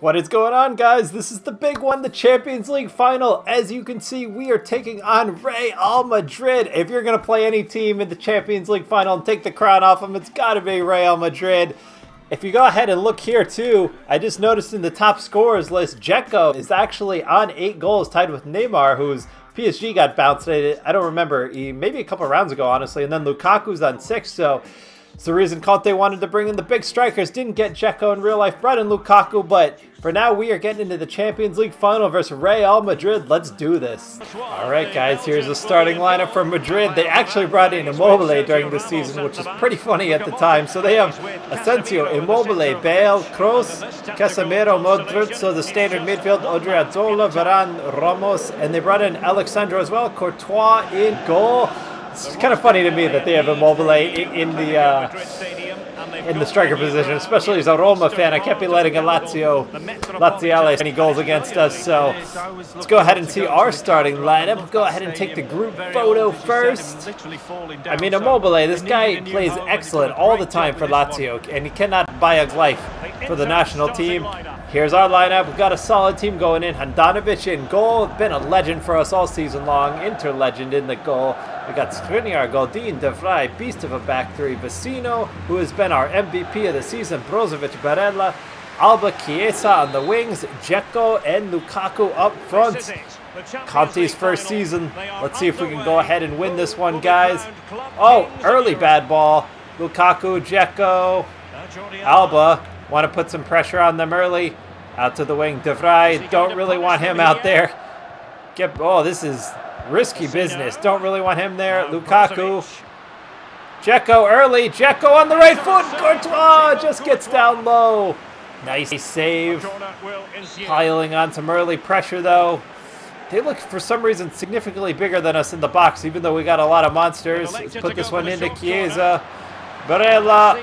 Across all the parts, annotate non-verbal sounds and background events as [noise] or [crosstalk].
What is going on, guys? This is the big one, the Champions League final. As you can see, we are taking on Real Madrid. If you're going to play any team in the Champions League final and take the crown off them, it's got to be Real Madrid. If you go ahead and look here, too, I just noticed in the top scorers list, Dzeko is actually on eight goals, tied with Neymar, who's PSG got bounced. I don't remember, maybe a couple rounds ago, honestly. And then Lukaku's on six, so... It's the reason Conte wanted to bring in the big strikers. Didn't get Dzeko in real life, brought in Lukaku, but for now we are getting into the Champions League final versus Real Madrid. Let's do this. Alright guys, here's the starting lineup for Madrid. They actually brought in Immobile during the season, which is pretty funny at the time. So they have Asensio, Immobile, Bale, Kroos, Casemiro, Modric, so the standard midfield, Odriozola, Varane, Ramos, and they brought in Alex Sandro as well, Courtois in goal. It's kind of funny to me that they have Immobile in the uh, in the striker position, especially as a Roma fan. I can't be letting a Lazio, Laziale any goals against us. So let's go ahead and see our starting lineup. Go ahead and take the group photo first. I mean, Immobile, this guy plays excellent all the time for Lazio, and he cannot buy a life for the national team. Here's our lineup. We've got a solid team going in. Handanovic in goal. Been a legend for us all season long. Inter legend in the goal. We got Skriniar, Godin, De Vrij, beast of a back three. Vecino, who has been our MVP of the season. Brozovic, Barella, Alba, Chiesa on the wings. Dzeko and Lukaku up front. Conte's first season. Let's see if we can go ahead and win this one, guys. Oh, early bad ball. Lukaku, Dzeko, Alba. Want to put some pressure on them early. Out to the wing. De Vrij. Don't really want him out there. Get, oh, this is risky business. Don't really want him there. Lukaku. Dzeko early. Dzeko on the right foot. Courtois just gets down low. Nice save. Piling on some early pressure, though. They look, for some reason, significantly bigger than us in the box, even though we got a lot of monsters. Let's put this one into Chiesa. Barella.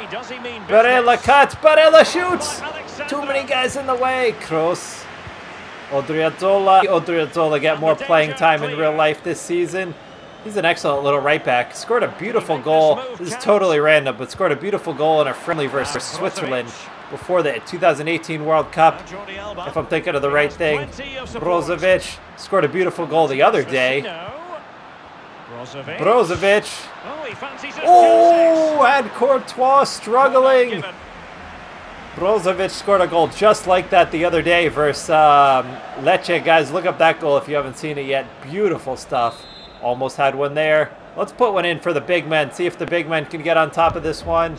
Barella cuts. Barella shoots. Too many guys in the way. Kroos. Odriozola. Odriozola get more playing time in real life this season. He's an excellent little right back. Scored a beautiful goal. This is totally random, but scored a beautiful goal in a friendly versus Switzerland before the 2018 World Cup. If I'm thinking of the right thing. Brozovic scored a beautiful goal the other day. Brozovic. Oh, and Courtois struggling. Brozovic scored a goal just like that the other day versus um, Lecce. Guys, look up that goal if you haven't seen it yet. Beautiful stuff. Almost had one there. Let's put one in for the big men. See if the big men can get on top of this one.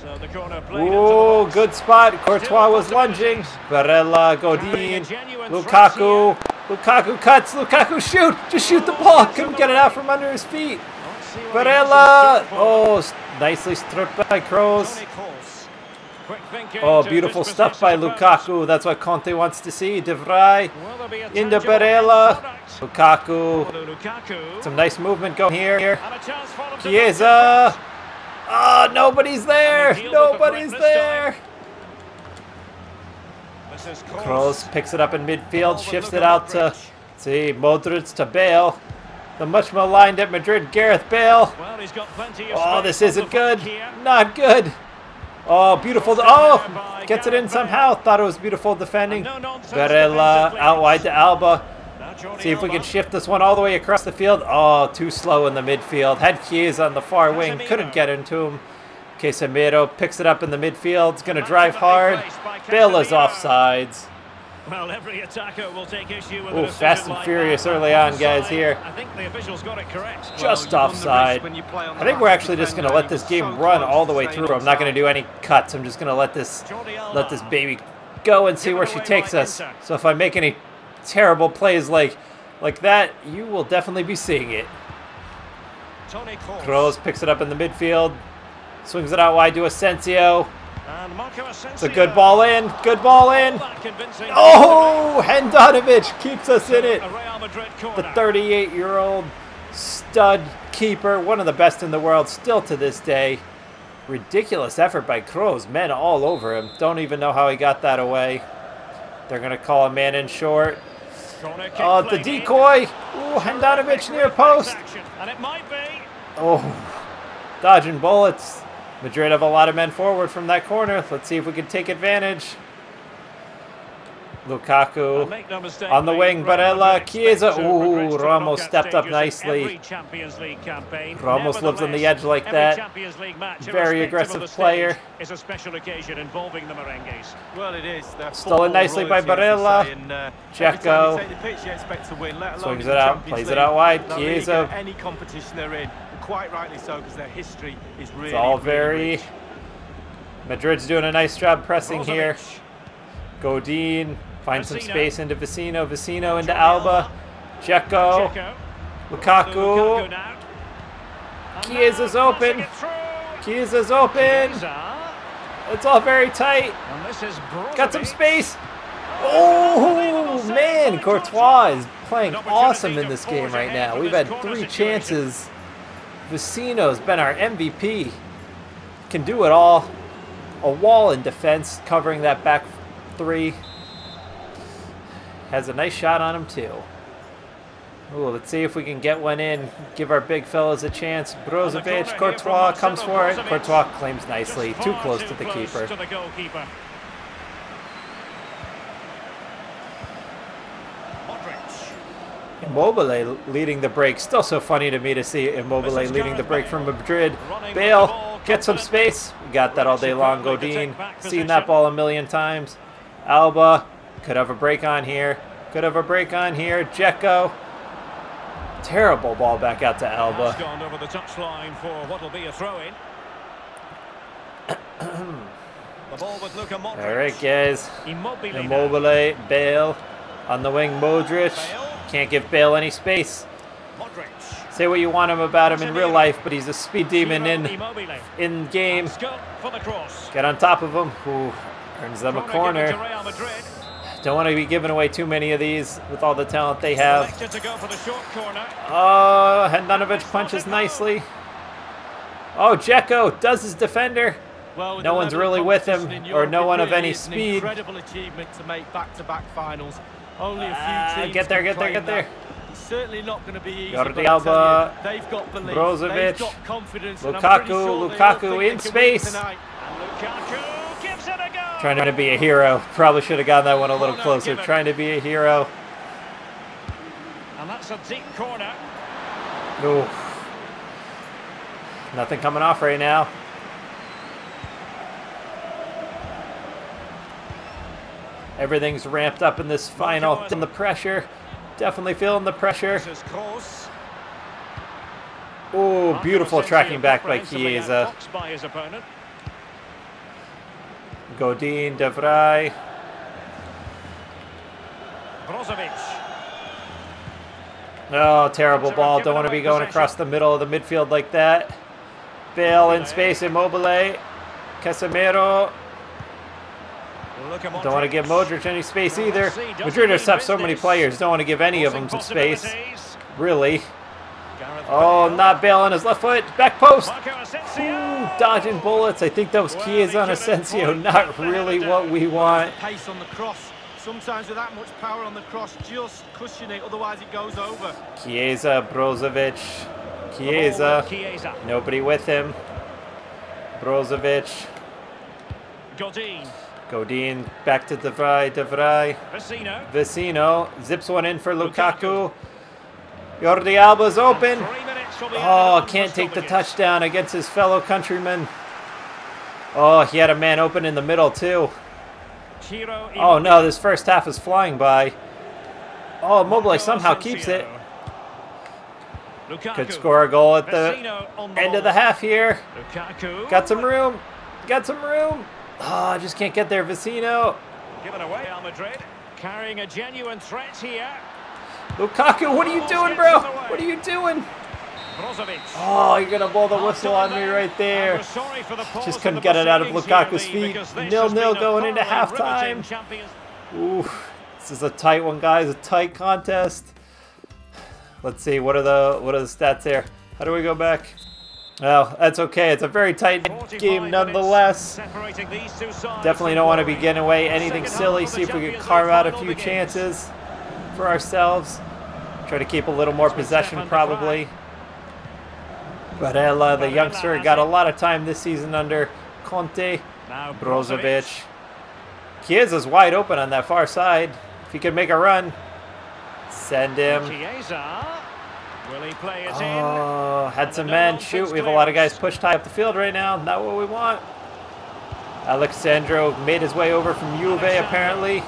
Ooh, good spot. Courtois was lunging. Barella, Godin, Lukaku. Lukaku cuts. Lukaku shoot. Just shoot the ball. Couldn't get it out from under his feet. Barella. Oh, nicely stripped by Kroos. Oh, beautiful stuff by Lukaku. That's what Conte wants to see. De Vrij into Barella. Lukaku. Some nice movement going here. Chiesa. Oh, nobody's there. Nobody's there. Kroos picks it up in midfield, shifts it out to, see, Modric to Bale. The much maligned at Madrid, Gareth Bale. Oh, this isn't good. Not good. Oh, beautiful. Oh, gets it in somehow. Thought it was beautiful defending. Barella out wide to Alba. See if we can shift this one all the way across the field. Oh, too slow in the midfield. Had Chiesa on the far wing. Couldn't get into him. Casemiro picks it up in the midfield. It's going to drive hard. Bale is offsides. Well, every attacker will take issue with Ooh, fast and furious early on, guys. Here, I think the officials got it correct. Just well, offside. I think we're actually just going to let this game run all the way through. I'm not going to do any cuts. I'm just going to let this let this baby go and see where she takes us. So if I make any terrible plays like like that, you will definitely be seeing it. Kroos picks it up in the midfield, swings it out wide to Asensio. It's a good ball in. Good ball in. Oh, Handanovic keeps us in it. The 38-year-old stud keeper, one of the best in the world still to this day. Ridiculous effort by Kroos. Men all over him. Don't even know how he got that away. They're going to call a man in short. Oh, the decoy. Ooh, Handanovic near post. Oh, dodging bullets. Madrid have a lot of men forward from that corner. Let's see if we can take advantage. Lukaku No mistake, on the wing. Real Barella, Madrid Chiesa. expect to progress Ooh, Ramos stepped up nicely. every Champions League campaign. Ramos lives on the edge like that. Match, Very aggressive player. stage, is a special occasion involving the Merengues. Well, it is. They're Stolen nicely by royalty, as they Barella. say, and, uh, Dzeko. every time you take the pitch, you expect to win, let alone Swings it out, Champions plays it out wide. La Chiesa. Any competition they're in, and quite rightly so, because their history is really. It's all very. rich. Madrid's doing a nice job pressing here. Godin finds some space into Vecino. Vecino into Alba. Dzeko. Lukaku. Chiesa's open. Chiesa's open. It's all very tight. And this is Got some space. Oh, oh man, Courtois is playing awesome in this game right now. We've had three chances. Vecino's been our MVP. Can do it all. A wall in defense covering that back three. Has a nice shot on him too. Ooh, let's see if we can get one in. Give our big fellas a chance. Brozovic, Courtois comes for it. Courtois claims nicely. Too close to the keeper. To the goalkeeper. Modric. Immobile leading the break. Still so funny to me to see Immobile leading the break from Madrid. Bale, with the ball, get some space. We got that all day long. Godin, seen that ball a million times. Alba, could have a break on here. Could have a break on here. Dzeko. Terrible ball back out to Alba. gone over the touchline for what will be a throw-in. [clears throat] the ball with Luka Modric. All right, guys. Immobile. Immobile, Bale. On the wing, Modric. Bale. Can't give Bale any space. Say what you want him about him in real life, but he's a speed demon in in game. Scope for the cross. Get on top of him. Ooh, earns them a Corner given to corner. Real Madrid. Don't want to be giving away too many of these with all the talent they have. Selected to go for the short corner. Oh, Handanovic punches nicely. Oh, Dzeko does his defender. Well, No one's really with him, or no one of any speed. incredible achievement to make back-to-back finals. Only a few Ah, get there, get there, get there. It's certainly not going to be easy. Jordi but I tell Alba, you, they've got belief, Brozovic, they've got confidence, Lukaku, sure Lukaku in they can win space. Lukaku gives it a go. Trying to be a hero. Probably should have gotten that one a little closer. Trying to be a hero. And that's a deep corner. Ooh. Nothing coming off right now. Everything's ramped up in this final. In the pressure. Definitely feeling the pressure. This is Kroos. Oh, beautiful tracking back by Chiesa. outfoxed by his opponent. Godin, De Vrij. Brozovic. Oh, terrible ball. Don't want to be going across the middle of the midfield like that. Bale in space, Immobile. Casemiro. Don't want to give Modric any space either. Madrid have so many players. Don't want to give any of them some space. Really. Oh, not Bale on his left foot. Back post. Ooh, dodging bullets. I think that was Chiesa on Asensio. Not really what we want. Pace on the cross. Sometimes with that much power on the cross, just cushion it, otherwise it goes over. Chiesa, Brozovic. Chiesa. Nobody with him. Brozovic. Godin. Godin back to De Vrij. De Vrij. Vecino. Vecino zips one in for Lukaku. Jordi Alba's open. Three minutes will be Oh, can't take the touchdown against his fellow countryman. Oh, he had a man open in the middle too. Oh no, this first half is flying by. Oh, Mobile Marco somehow keeps it. Could score a goal at the end of the half here. Got some room. Got some room. Oh, I just can't get there, Vecino. Given away, Real Madrid. Carrying a genuine threat here. Lukaku, what are you doing, bro? What are you doing? Oh, you're gonna blow the whistle on me right there. And we're sorry for the pause Just couldn't get it out of Lukaku's feet. Nil-nil going into halftime. Ooh, this is a tight one, guys. A tight contest. Let's see. What are the what are the stats here? How do we go back? Well, that's okay. It's a very tight game nonetheless. separating these two sides Definitely don't want to be getting away anything silly. See if we can carve out a few chances for ourselves. Try to keep a little more possession, probably. Barella, the youngster, got a lot of time this season under Conte. Now Brozovic. Chiesa's wide open on that far side. If he could make a run, send him. Will he play it Oh, had some men. Shoot, we have a lot of guys pushed high up the field right now. Not what we want. Alex Sandro made his way over from Juve, Alex Sandro. apparently.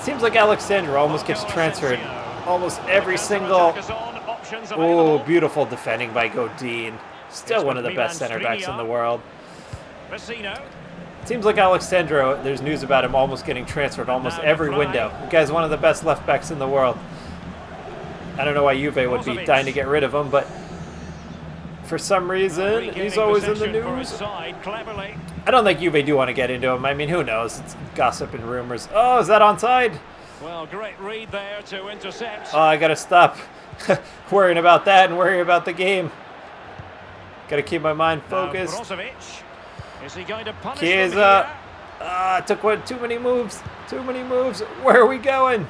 Seems like Alex Sandro almost gets transferred almost every single. Counter-attack is on, options Oh, beautiful defending by Godin. Still one of the best center backs in the world. Seems like Alex Sandro, there's news about him almost getting transferred almost every window. The guy's one of the best left backs in the world. I don't know why Juve would be dying to get rid of him, but for some reason, he's always in the possession for his news. I don't think Juve do want to get into him. I mean, who knows? It's gossip and rumors. Oh, is that onside? Well, great read there to intercept. Oh, I gotta stop [laughs] worrying about that and worrying about the game. Gotta keep my mind focused. Brozovic. Is he going to punish Chiesa. Ah, took one too many moves. Too many moves. Where are we going?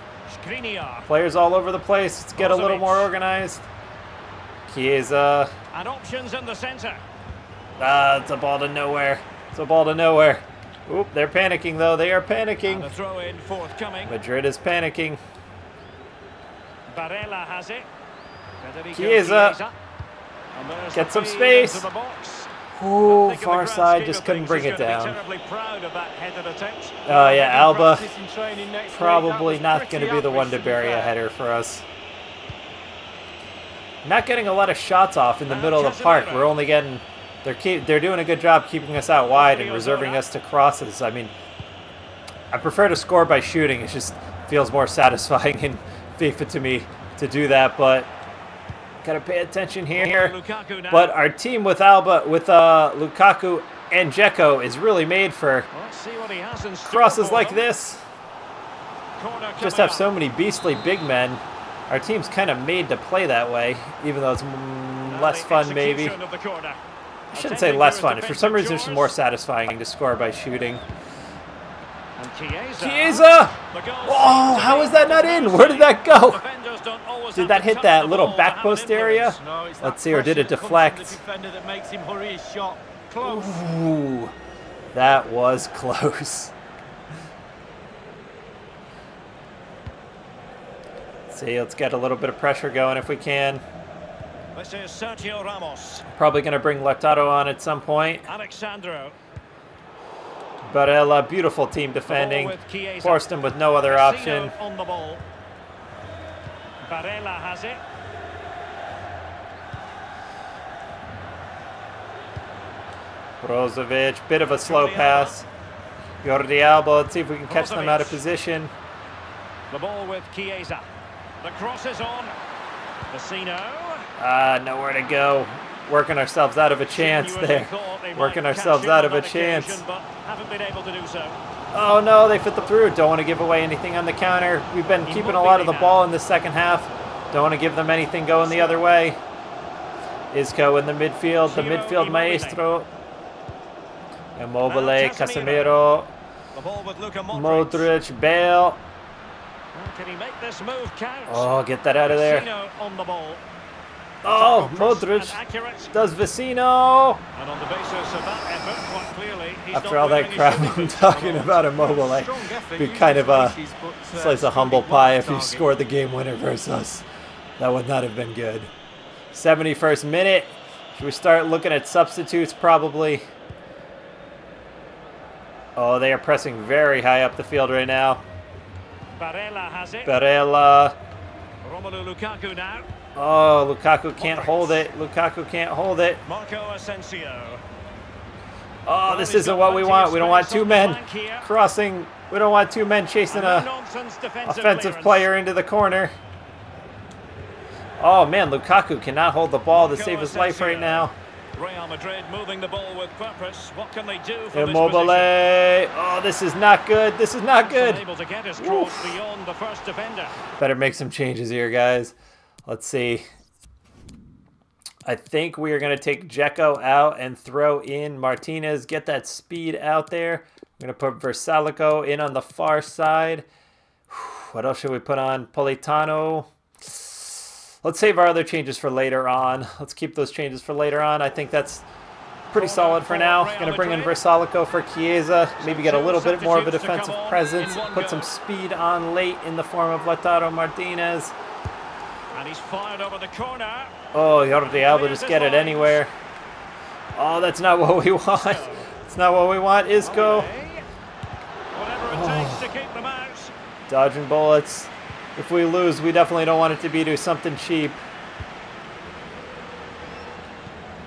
Players all over the place. Let's get a little more organized. Chiesa. And options in the centre. Ah, it's a ball to nowhere. It's a ball to nowhere. Oop, they're panicking though. They are panicking. throw in forthcoming. Madrid is panicking. Barella has it. Federico Chiesa. There's Get some space. Into the box. Ooh, Think of the far side just couldn't bring it down. terribly proud of that headed attempt. Oh yeah, Alba Practice in training next week, that probably not going to be the one to bury a header for us. Not getting a lot of shots off in the uh, middle of the park. We're only getting they're keep they're doing a good job keeping us out wide and reserving us to crosses. I mean, I prefer to score by shooting. It just feels more [laughs] satisfying in FIFA to me to do that, but gotta pay attention here. But our team with Alba, with uh, Lukaku and Dzeko is really made for Let's see what he has in crosses like this. Just have so many beastly big men. Our team's kind of made to play that way, even though it's less fun maybe. execution of the corner. I shouldn't say less fun. For some reason, it's more satisfying to score by shooting. And Chiesa. Oh, to how be that not in? Where did that go? Defenders don't always Did that hit that little back to have an post area? Let's see, or did it that comes from deflect? That makes him hurry his shot. Close. Ooh, that was close. [laughs] See, let's get a little bit of pressure going if we can. This is Sergio Ramos. Probably going to bring Lectado on at some point. Alex Sandro. Barella, beautiful team defending. Forced him with no other option. On the ball. Barella has it. Brozovic, bit of a slow Jordi pass. Jordi Alba, let's see if we can catch them out of position. The ball with Chiesa. The cross is on. Vecino. Ah, nowhere to go. Working ourselves out of a chance there. Working ourselves out of a chance. But haven't been able to do so. Oh no, they fit the through. Don't want to give away anything on the counter. We've been keeping a lot of the ball in the second half. Don't want to give them anything going the other way. Isco in the midfield, the midfield maestro. Immobile, Now Casemiro, Modric. Bale. Can he make this move count? Oh, get that out of there. Vecino on the ball. Oh, Modric does Vecino. And on the basis of that effort, quite clearly, he's After all that crap. I'm talking about Immobile, effort, be kind of a uh, slice of humble pie if you target. scored the game winner versus us. That would not have been good. 71st minute. Should we start looking at substitutes probably? Oh, they are pressing very high up the field right now. Barella has it. Barella. Romelu Lukaku now. Oh, Lukaku can't hold it. Lukaku can't hold it. Marco Asensio. Oh, this isn't what we want. We don't want two men crossing. We don't want two men chasing a defensive, offensive player into the corner. Oh man, Lukaku cannot hold the ball to save his life right now. Real Madrid moving the ball with purpose. What can they do from Immobile. this? Oh, this is not good. This is not good. Unable to get his beyond the first defender. Better make some changes here, guys. Let's see. I think we are going to take Dzeko out and throw in Martinez. Get that speed out there. I'm going to put Versalico in on the far side. [sighs] What else should we put on? Politano. Let's save our other changes for later on. Let's keep those changes for later on. I think that's pretty solid for now. Going to bring in Versalico for Chiesa. Maybe get a little bit more of a defensive presence. Put some speed on late in the form of Lautaro Martinez. And he's fired over the corner. Oh, Jordi Alba just get it anywhere. Oh, that's not what we want. It's not what we want. Isco. Whatever it takes oh. to keep them out. Dodging bullets. If we lose, we definitely don't want it to be to something cheap.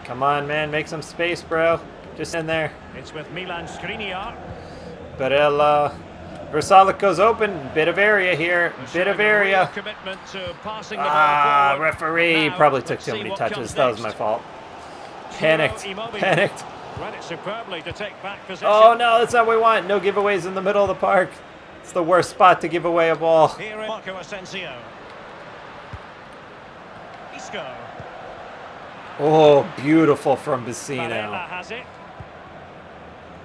Come on, man. Make some space, bro. Just in there. It's with Milan Skriniar. Barella. Versalico's open. Bit of area here. Bit of area. Commitment to passing Ah, referee probably took too many touches. That was my fault. Panicked. [laughs] Panicked. It superbly to take back possession. Oh, no, that's not what we want. No giveaways in the middle of the park. It's the worst spot to give away a ball. Here Marco Asensio. Isco. Oh, beautiful from Barella Vecino. has it.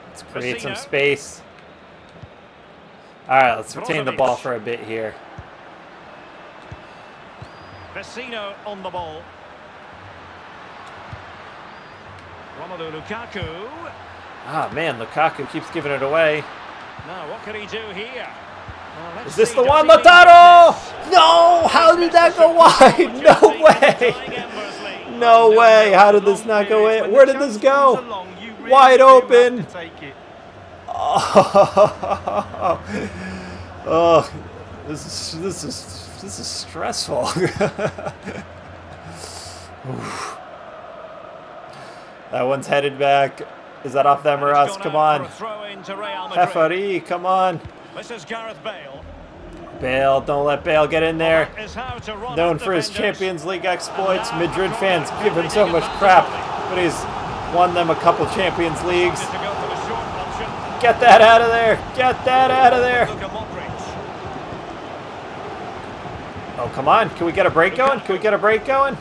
Let's create some space. All right, let's retain the ball for a bit here. Vecino on the ball. Romelu Lukaku. Ah, man, Lukaku keeps giving it away. Now, what can he do here? Well, Is this the one, Lautaro? No! How did that go wide? [laughs] No way! No way! How did this not go in? Where did this go? Wide open. Oh, oh this is this is this is stressful. [laughs] That one's headed back. Is that off them or us? Come on. Hefari, come on. This is Gareth Bale. Bale, don't let Bale get in there. That is how to run Known for his. Champions League exploits, Madrid fans give him so much crap, but he's won them a couple Champions Leagues. To go for the short option. Get that out of there! Get that out of there! Oh, come on. Can we get a break going? Can we get a break going?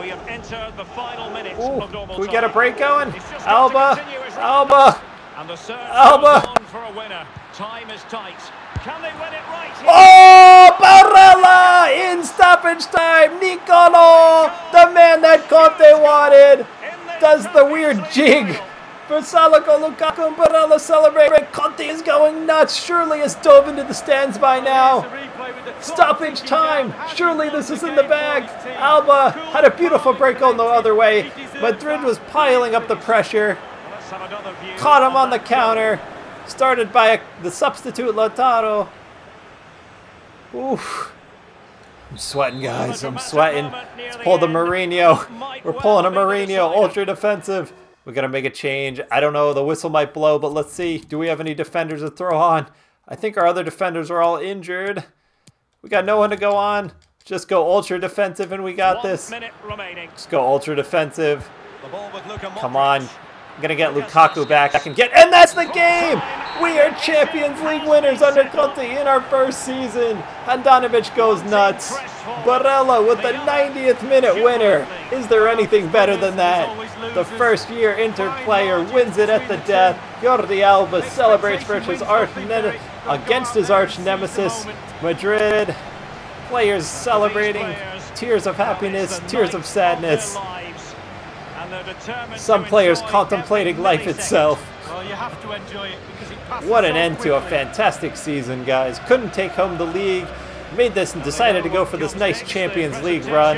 We have entered the final minutes Ooh, of normal can we get a break going? Alba! continue his run. Alba! And the search Alba! on for a winner. Time is tight. Can they win it right here? Oh, Barella in stoppage time. Nicolo, the man that Conte wanted, does the weird jig. Versalico, Lukaku, and Barella celebrate. Conte is going nuts. Surely has dove into the stands by now. Stoppage time. Surely this is in the bag. Alba had a beautiful break on the other way. But Madrid was piling up the pressure. Caught him on the counter. Started by the substitute Lautaro. Oof. I'm sweating, guys. I'm sweating. Let's pull the Mourinho. We're pulling a Mourinho, ultra defensive. We gotta make a change. I don't know. The whistle might blow, but let's see. Do we have any defenders to throw on? I think our other defenders are all injured. We got no one to go on. Just go ultra defensive, and we got One this. minute remaining. Just go ultra defensive. The ball with Luka Come on. Gonna get Lukaku back. I can get, and that's the game. We are Champions League winners under Conte in our first season. Handanovic goes nuts. Barella with the 90th minute winner. Is there anything better than that? The first year Inter player wins it at the death. Jordi Alba celebrates his against his arch nemesis Madrid. Players celebrating tears of happiness, tears of sadness. Some players contemplating life itself. Well, you have to enjoy it because it passes What an so end to a fantastic season, guys. Couldn't take home the league. Made this and decided to go for this nice Champions League run.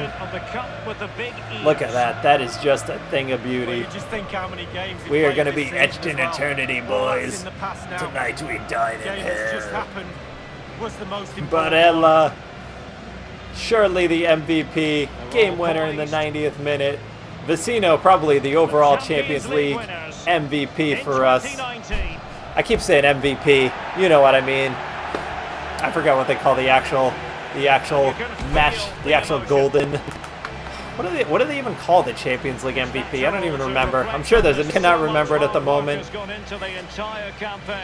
Look at that. That is just a thing of beauty. you just think how many games we are going to be etched in eternity, boys. in the past now. Tonight we dine in game that's just hell. happened was the most important one. Barella, surely the MVP, game winner in the 90th minute. Vecino, probably the overall Champions League MVP for us. I keep saying MVP. You know what I mean. I forgot what they call the actual, the actual match, the actual golden. What do they? What do they even call the Champions League MVP? I don't even remember. I'm sure there's. I cannot remember it at the moment.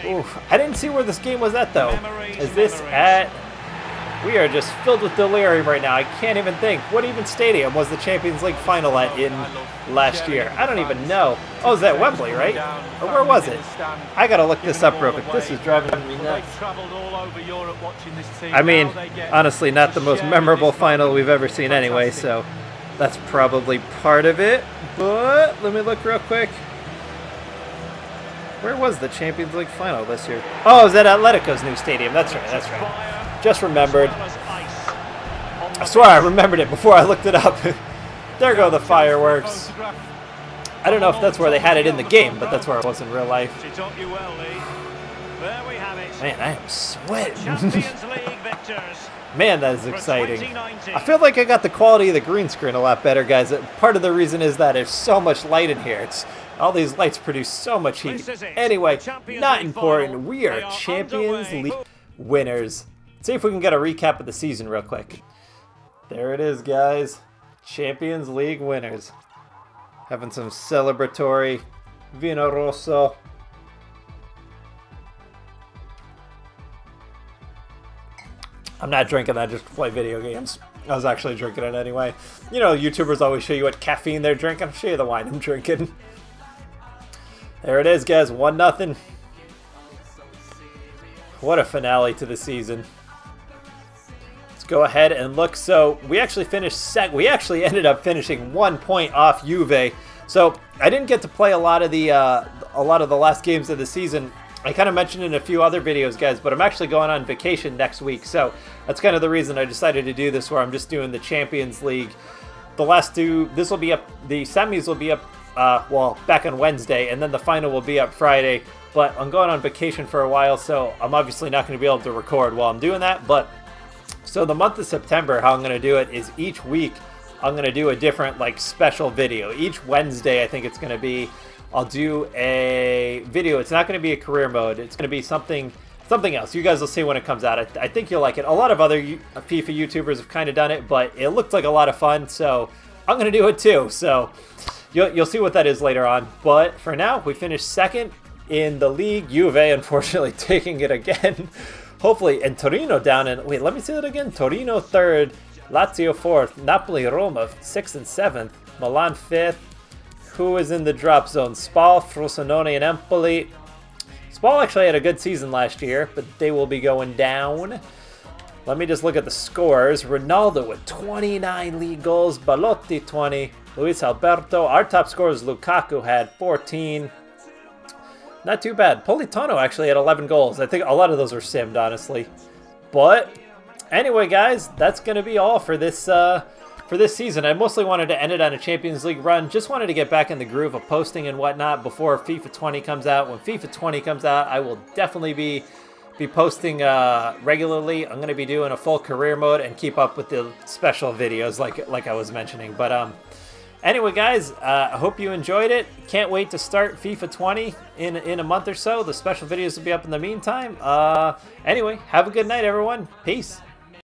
Oof. I didn't see where this game was at though. Is this at? We are just filled with delirium right now. I can't even think. What even stadium was the Champions League final at in last year? I don't even know. Oh, is that Wembley, right? Or where was it? I gotta look this up real quick. This is driving me nuts. I mean, honestly, not the most memorable final we've ever seen anyway, so That's probably part of it, but let me look real quick. Where was the Champions League final this year? Oh, it was at Atletico's new stadium. That's right, that's right. Just remembered. I swear I remembered it before I looked it up. [laughs] there go the fireworks. I don't know if that's where they had it in the game, but that's where it was in real life. Man, I am sweating. [laughs] Man, that is exciting. I feel like I got the quality of the green screen a lot better, guys. Part of the reason is that there's so much light in here. It's all these lights produce so much heat. Anyway, not important. We are Champions League winners. See if we can get a recap of the season real quick. There it is, guys. Champions League winners. Having some celebratory Vino Rosso. I'm not drinking that just to play video games. I was actually drinking it anyway. You know, YouTubers always show you what caffeine they're drinking. I'll show you the wine I'm [laughs] drinking. There it is, guys. 1 nothing. What a finale to the season. Go ahead and look. So we actually finished sec. We actually [laughs] ended up finishing one point off Juve. So I didn't get to play a lot of the uh, a lot of the last games of the season. I kind of mentioned in a few other videos, guys, but I'm actually going on vacation next week. So that's kind of the reason I decided to do this, where I'm just doing the Champions League. The last two, this will be up. The semis will be up uh, well, back on Wednesday, and then the final will be up Friday. But I'm going on vacation for a while, so I'm obviously not going to be able to record while I'm doing that. But so the month of September, how I'm going to do it is each week I'm going to do a different like special video. Each Wednesday, I think it's going to be, I'll do a video. It's not going to be a career mode. It's going to be something something else. You guys will see when it comes out. I, I think you'll like it. A lot of other FIFA YouTubers have kind of done it, but it looked like a lot of fun, so I'm going to do it too. So You'll, you'll see what that is later on. But for now, we finished second in the league. Juve, unfortunately, [laughs] taking it again. Hopefully, and Torino down in... Wait, let me see that again. Torino third, Lazio fourth, Napoli, Roma sixth and seventh, Milan fifth. Who is in the drop zone? Spal, Frosinone, and Empoli. Spal actually had a good season last year, but they will be going down. Let me just look at the scores. Ronaldo with 29 league goals, Belotti 20, Luis Alberto. Our top scorers, Lukaku, had 14. Not too bad. Politano actually had 11 goals. I think a lot of those were simmed, honestly. But anyway, guys, that's going to be all for this uh, for this season. I mostly wanted to end it on a Champions League run. Just wanted to get back in the groove of posting and whatnot before FIFA 20 comes out. When FIFA 20 comes out, I will definitely be be posting uh, regularly. I'm going to be doing a full career mode and keep up with the special videos like like I was mentioning. But um, Anyway, guys, uh, I hope you enjoyed it. Can't wait to start FIFA 20 in, in a month or so. The special videos will be up in the meantime. Uh, anyway, have a good night, everyone. Peace.